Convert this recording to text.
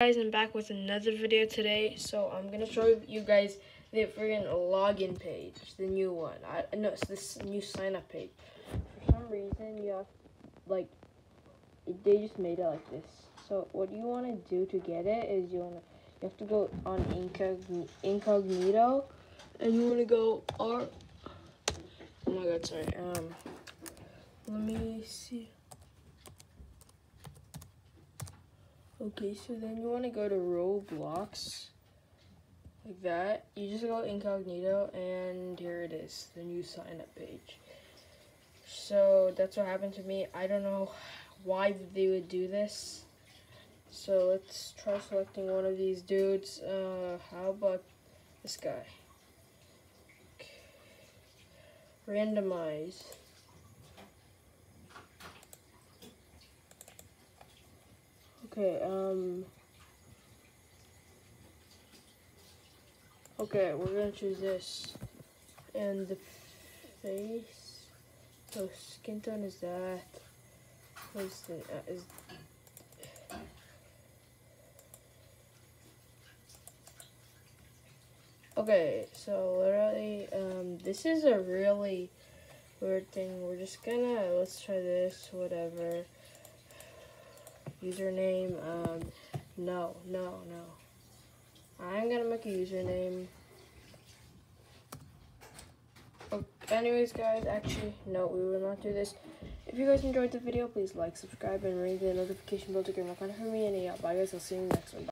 guys i'm back with another video today. So i'm gonna show you guys the friggin login page the new one. I know it's this new sign up page. For some reason you have like they just made it like this. So what you want to do to get it is you want to you have to go on incogn incognito and you want to go r oh my god sorry um let me see Okay, so then you want to go to Roblox, like that. You just go incognito, and here it is, the new sign up page. So that's what happened to me. I don't know why they would do this. So let's try selecting one of these dudes. Uh, how about this guy? Randomize. Okay, um... Okay, we're gonna choose this. And the face... So skin tone is that. What's the... Uh, is... Okay, so literally, um, this is a really weird thing. We're just gonna, let's try this, whatever username, um, no, no, no. I'm gonna make a username. Oh, anyways, guys, actually, no, we will not do this. If you guys enjoyed the video, please like, subscribe, and ring the notification bell to get more content from me. And yeah, bye guys, I'll see you next one. Bye.